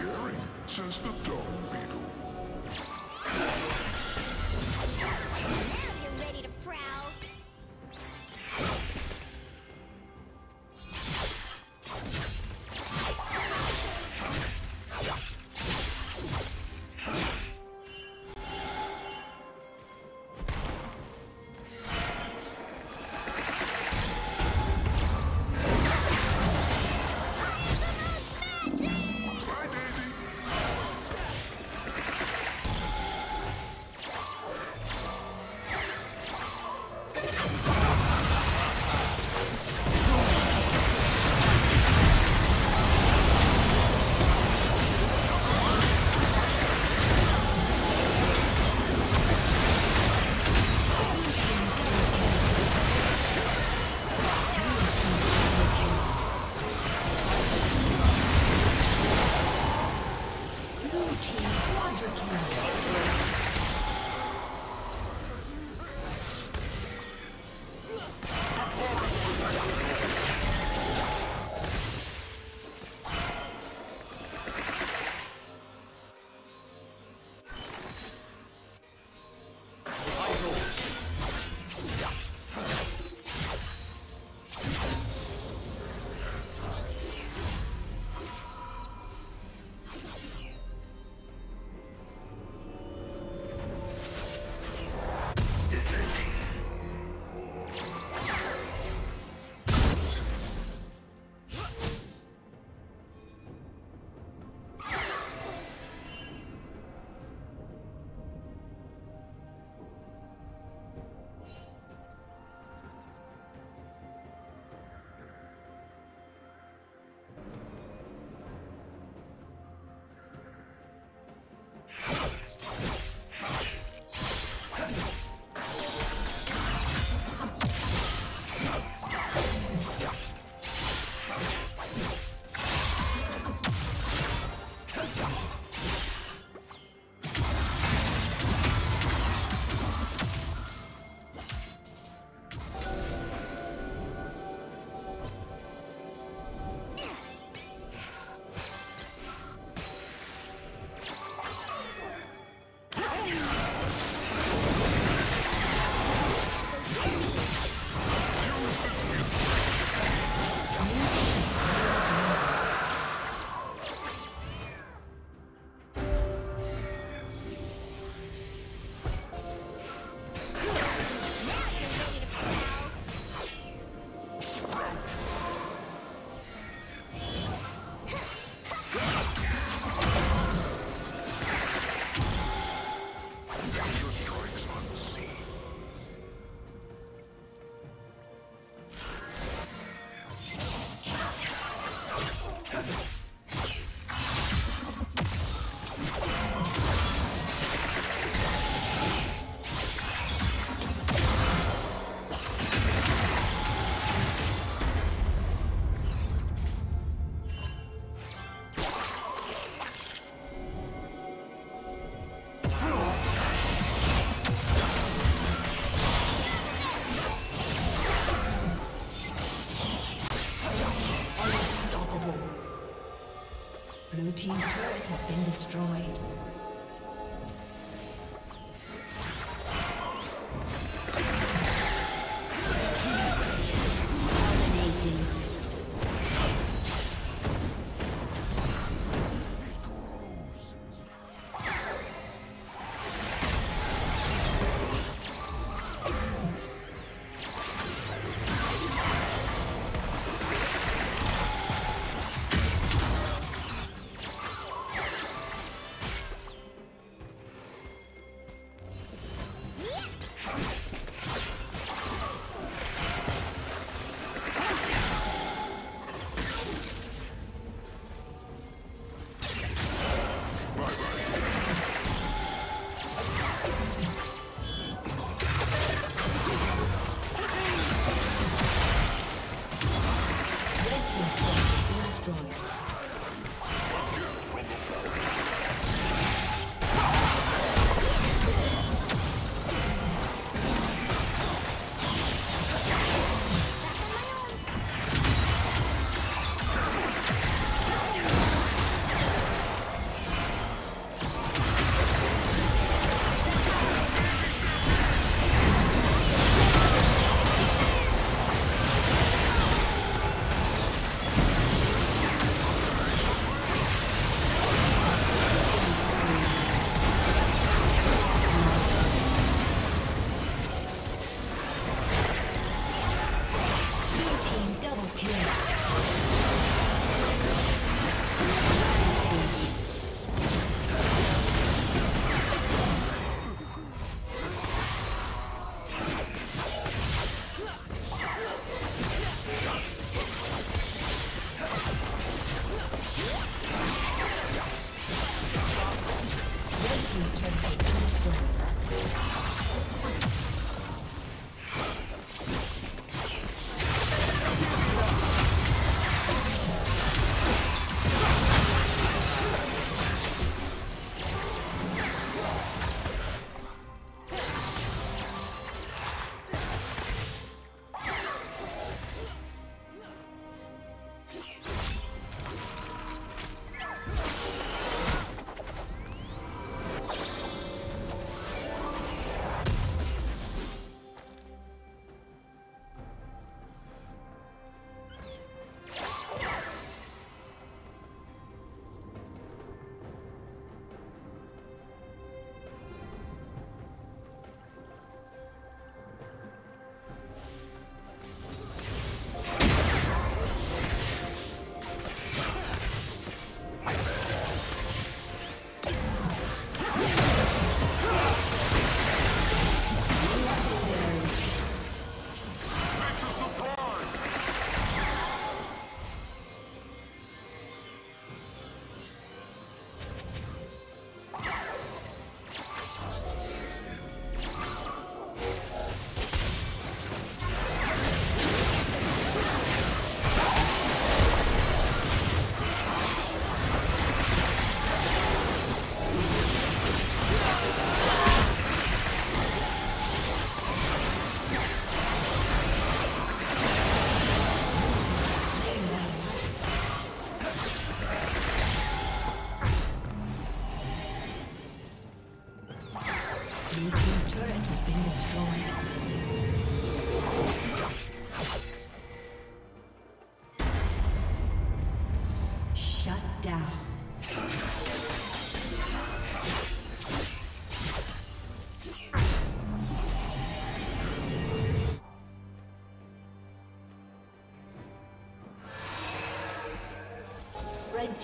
Caring says the dung beetle.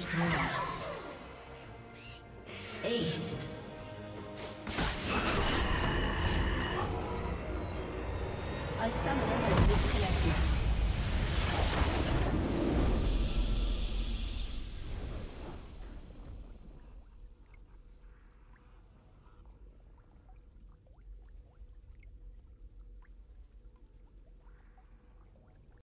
Destroyed.